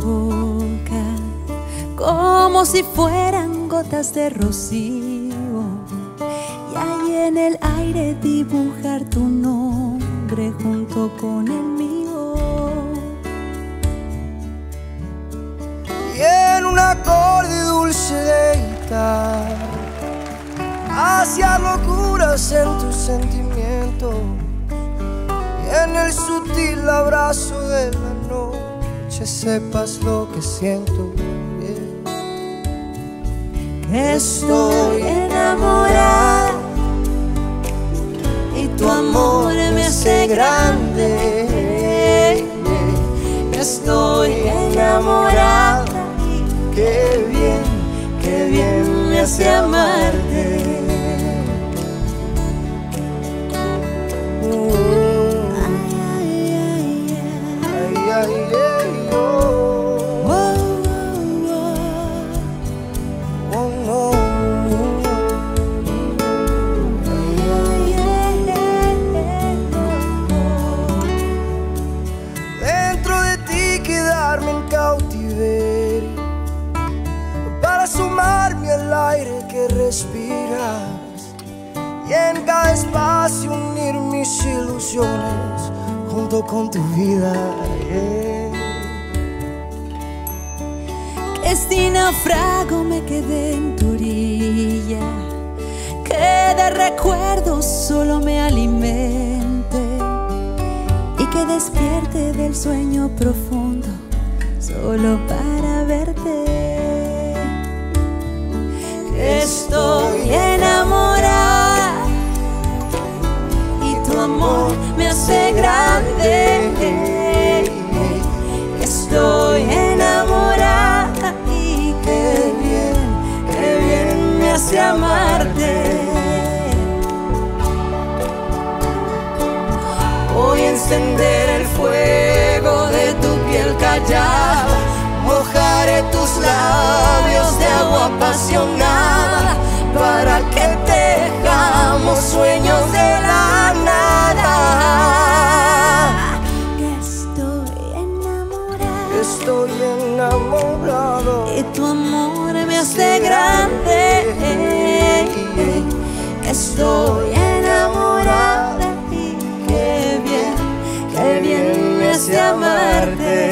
boca como si fueran gotas de rocío y ahí en el aire dibujar tu nombre junto con el mío. Y en un acorde dulce de guitarra, hacia locuras en tu sentimiento. Y en el sutil de noche sepas lo que siento. Que estoy enamorada y tu amor me hace grande. Estoy sumarme al aire que respiras y en cada espacio unir mis ilusiones junto con tu vida. que si naufrago me quedé en tu orilla, que de recuerdos solo me alimente y que despierte del sueño profundo solo para amarte. Voy a encender el fuego de tu piel callada, Estoy enamorado. y tu amor me hace grande. Estoy enamorada y qué bien, qué bien me hace amarte.